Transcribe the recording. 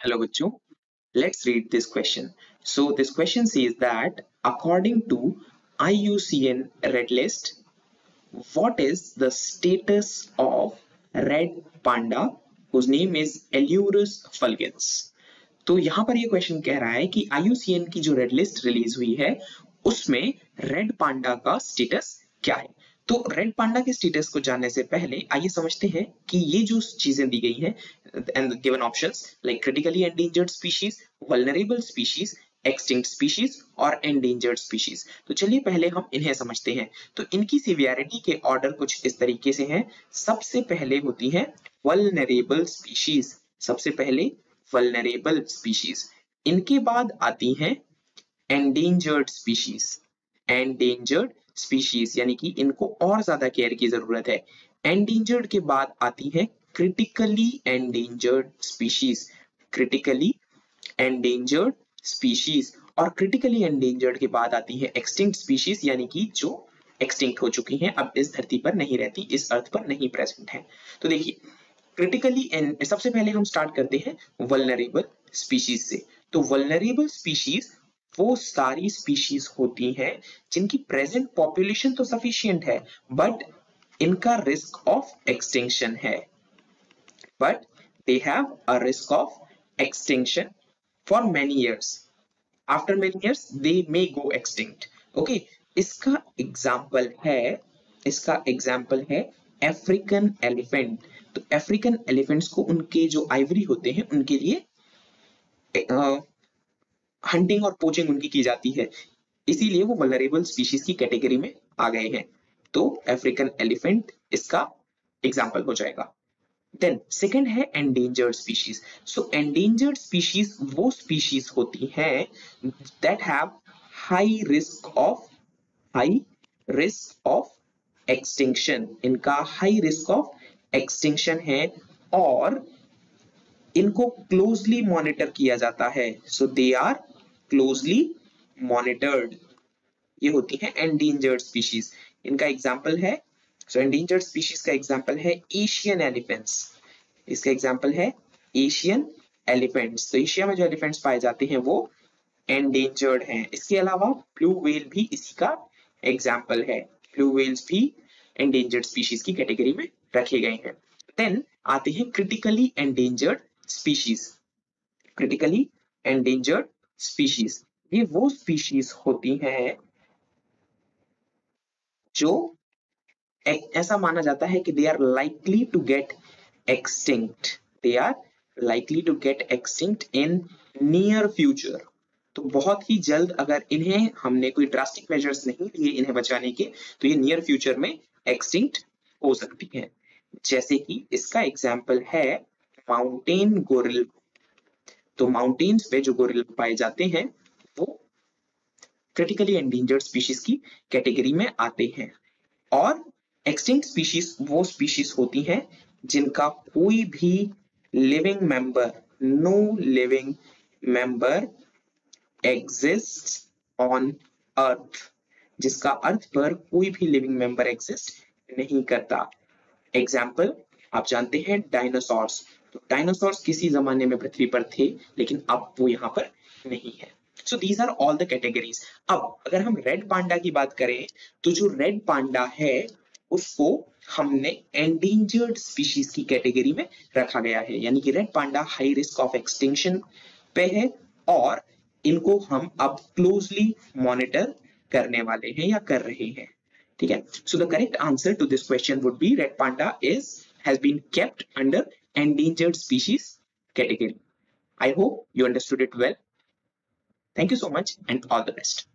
Hello बच्चों. Let's read this question so this question sees that according to IUCN red list, what is the status of red panda? Whose name is Eleurus fulgens तो यहाँ पर ये question कह रहा है कि IUCN की जो रेड लिस्ट रिलीज़ हुई है, उसमें रेड पांडा का स्टेटस क्या है? तो रेड पांडा के स्टेटस को जानने से पहले आइए समझते हैं कि ये जो चीज़ें दी गई हैं and given options like critically endangered species vulnerable species extinct species और एंडेंजर्ड स्पीशीज तो चलिए पहले हम इन्हें समझते हैं। तो इनकी सिवियरिटी के ऑर्डर कुछ इस तरीके से हैं। सबसे पहले होती है वल्नरेबल स्पीशीज सबसे पहले वल्नरेबल स्पीशीज इनके बाद आती हैं एंडेंजर्ड स्पीशीज एंडेंजर्ड स्पीशीज यानी कि इनको और ज़्यादा केयर की ज़रूरत है। एंडेंजर्ड के बाद आती है critically endangered species critically endangered species और क्रिटिकली एंडेंजर्ड के बाद आती है एक्सटिंक्ट स्पीशीज यानी कि जो एक्सटिंक्ट हो चुकी हैं, अब इस धरती पर नहीं रहती, इस अर्थ पर नहीं प्रेजेंट है। तो देखिए क्रिटिकली सबसे पहले हम स्टार्ट करते हैं वल्नरेबल स्पीशीज से। तो वल्नरेबल स्पीशीज वो सारी स्पीशीज होती हैं जिनकी प्रेजेंट पॉपुलेशन तो सफिशियंट है बट इनका रिस्क ऑफ़ एक्सटिंक्शन है। But they have a risk of extinction for many years after many years they may go extinct okay इसका एग्ज़ाम्पल है, इसका एग्ज़ाम्पल है अफ्रीकन एलिफेंट तो अफ्रीकन एलिफेंट्स को उनके जो आइवरी होते हैं, उनके लिए हंटिंग और पोचिंग उनकी की जाती है। इसीलिए वो वलरेबल स्पीशीज की कैटेगरी में आ गए हैं। तो अफ्रीकन एलिफेंट इसका एग्ज़ाम्पल हो जाएगा। देन सेकेंड है endangered species so endangered species वो स्पीशीज होती हैं that have high risk of high risk of extinction इनका हाई रिस्क ऑफ़ एक्सटिंक्शन है और इनको क्लोजली मॉनिटर किया जाता है। So they are closely monitored ये होती है एंडेंजर्ड स्पीशीज इनका एग्ज़ाम्पल है सो एंडेंजर्ड स्पीशीज का एग्ज़ाम्पल है एशियन एलिफेंट्स इसका एग्ज़ाम्पल है एशियन एलिफेंट्स तो एशिया में जो एलिफेंट्स पाए जाते हैं वो एंडेंजर्ड हैं। इसके अलावा ब्लू वेल भी इसी का एग्ज़ाम्पल है। ब्लू वेल्स भी एंडेंजर्ड स्पीशीज की कैटेगरी में रखे गए हैं। देन आते हैं critically endangered species critically endangered species ये वो स्पीशीज होती हैं जो ऐसा माना जाता है कि they are likely to get extinct they are likely to get extinct in near future तो बहुत ही जल्द अगर इन्हें हमने कोई ड्रास्टिक मेजर्स नहीं लिए इन्हें बचाने के तो ये नियर फ्यूचर में एक्सटिंक्ट हो सकती है। जैसे कि इसका एग्ज़ाम्पल है माउंटेन गोरिल तो माउंटेन्स पे जो गोरिल पाए जाते हैं, वो क्रिटिकली एंडेंजर्ड स्पीशीज की कैटेगरी में आते हैं। और एक्सटिंक्ट स्पीशीज वो स्पीशीज होती हैं, जिनका कोई भी living member no living member exist on earth जिसका अर्थ पर कोई भी लिविंग मेंबर एग्जिस्ट नहीं करता। एग्ज़ाम्पल आप जानते हैं डायनासोर्स तो डायनासोर्स किसी जमाने में पृथ्वी पर थे, लेकिन अब वो यहाँ पर नहीं है। So these are all the categories अब अगर हम रेड पांडा की बात करें तो जो रेड पांडा है, उसको हमने एंडेंजर्ड स्पीशीज की कैटेगरी में रखा गया है। यानी कि red panda high risk of extinction पे है और इनको हम अब क्लोजली मॉनिटर करने वाले हैं या कर रहे हैं। ठीक है? So the correct answer to this question would be red panda is has been kept under endangered species category. I hope you understood it well. Thank you so much and all the best.